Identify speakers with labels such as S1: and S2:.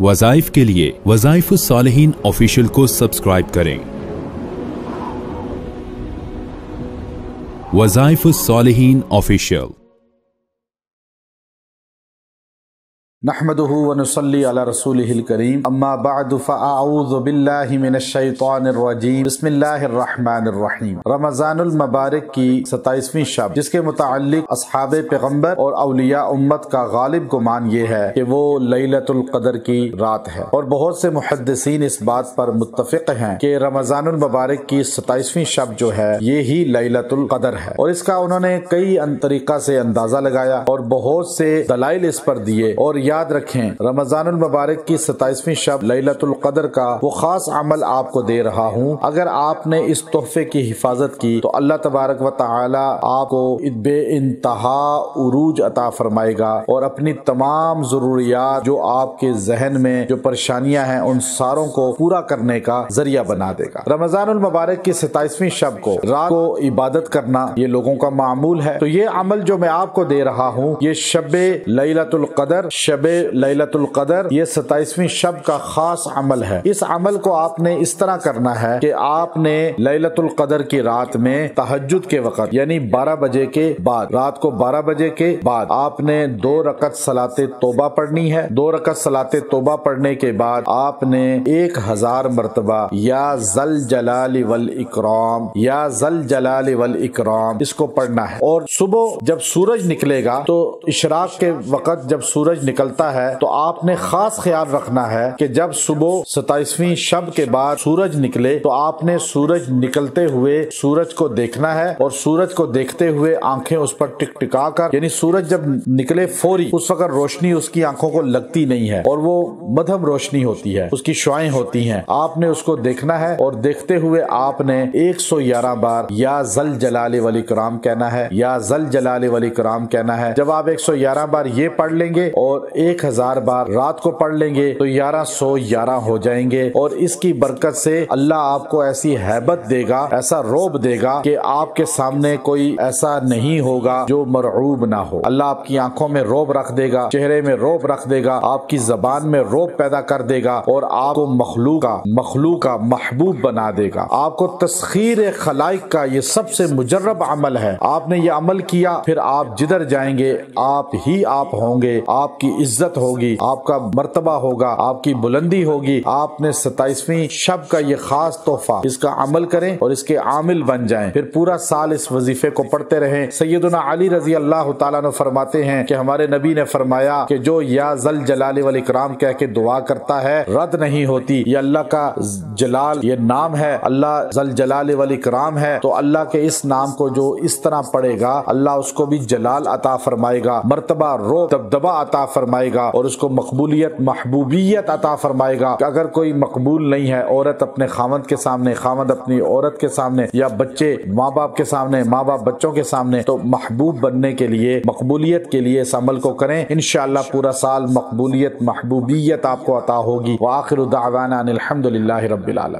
S1: वज़ाइफ के लिए वज़ाइफ सालहीन ऑफिशियल को सब्सक्राइब करें। वज़ाइफ सालहीन ऑफिशियल
S2: नहमदहू वनसली करीम अम्मा बाद फ़अऊज़ु बिल्लाहि मिनश्शैतानिर्रजीम बिस्मिल्लाहिर्रहमानिर्रहीम रमज़ानुल मुबारक की सताईसवीं शब जिसके मुतालिक असहाब पैगंबर और अलिया उम्मत का गालिब गुमान ये है कि वो लैलतुल की रात है और बहुत से मुहदसिन इस बात पर मुतफ़िक हैं कि रमज़ानुल की सताईसवीं शब जो है ये ही लैलतुल है और इसका उन्होंने कई तरीका से अंदाज़ा लगाया और बहुत से दलाइल इस पर दिए और याद रखें रमज़ान मुबारक की सताइसवीं शब लैलतुल कदर का वो खास अमल आपको दे रहा हूँ। अगर आपने इस तोहफे की हिफाजत की तो अल्लाह तबारक व आपको बे इंतहा उरूज अता फरमाएगा और अपनी तमाम जरूरियात जो आपके जहन में जो परेशानियाँ हैं, उन सारों को पूरा करने का ज़रिया बना देगा। रमज़ान मुबारक की सताइसवीं शब को रात को इबादत करना ये लोगों का मामूल है। तो ये अमल जो मैं आपको दे रहा हूँ, ये शब लैलतुल कदर शब शब कदर, ये सताइसवीं शब का खास अमल है। इस अमल को आपने इस तरह करना है कि आपने लैलतुल कदर की रात में तहजद के वक्त, यानी 12 बजे के बाद, रात को 12 बजे के बाद आपने दो रकत सलाते तोबा पढ़नी है। दो रकत सलाते तोबा पढ़ने के बाद आपने एक हज़ार मरतबा, या जल जलाल वल इकराम, या जल जलाल वल इकराम, इसको पढ़ना है। और सुबह जब सूरज निकलेगा तो इशराक के वक्त जब सूरज निकल निकलता है तो आपने खास ख्याल रखना है कि जब सुबह सताइसवीं शब के बाद सूरज निकले तो आपने सूरज निकलते हुए सूरज को देखना है और सूरज को देखते हुए आँखें उस पर टिकटिका कर यानी सूरज जब निकले फौरी, उस वक्त रोशनी उसकी आँखों को लगती नहीं है और वो मध्यम रोशनी होती है, उसकी शुआएँ होती हैं। आपने उसको देखना है और देखते हुए आपने 111 बार या जल जलाले वाली कराम कहना है, या जल जलाले वाली कराम कहना है। जब आप 111 बार ये पढ़ लेंगे और एक हज़ार बार रात को पढ़ लेंगे तो ग्यारह सौ ग्यारह हो जाएँगे और इसकी बरकत से अल्लाह आपको ऐसी हैबत देगा, ऐसा रोब देगा कि आपके सामने कोई ऐसा नहीं होगा जो मरऊब ना हो। अल्लाह आपकी आँखों में रोब रख देगा, चेहरे में रोब रख देगा, आपकी जबान में रोब पैदा कर देगा और आपको मखलू का मखलू का महबूब बना देगा। आपको तस्खीर खलाइक का ये सबसे मुजरब अमल है। आपने ये अमल किया, फिर आप जिधर जाएँगे, आप ही आप होंगे, आपकी इज़्ज़त होगी, आपका मरतबा होगा, आपकी बुलंदी होगी। आपने सताइसवीं शब का ये खास तोहफा, इसका अमल करें और इसके आमिल बन जाएँ। फिर पूरा साल इस वजीफे को पढ़ते रहें। सैदना अली रज़ी अल्लाह तला फरमाते हैं कि हमारे नबी ने फरमाया कि जो या जल जलाल वाल इकराम कह के दुआ करता है, रद्द नहीं होती। ये अल्लाह का जलाल, ये नाम है। अल्लाह जल जलाल वाल इकराम है। तो अल्लाह के इस नाम को जो इस तरह पढ़ेगा, अल्लाह उसको भी जलाल अता फरमाएगा। मरतबा रो दबदबा अता फरमाएगा। फरमाएगा और उसको मकबूलियत, महबूबियत अता फरमाएगा कि अगर कोई मकबूल नहीं है, औरत अपने खामद के सामने, खामद अपनी औरत के सामने या बच्चे माँ बाप के सामने माँ बाप बच्चों के सामने तो महबूब बनने के लिए, मकबूलियत के लिए इस अमल को करें। इन पूरा साल मकबूलियत, महबूबियत आपको अता होगी। वाखिर दावाना अलहमदिल्ला रबाल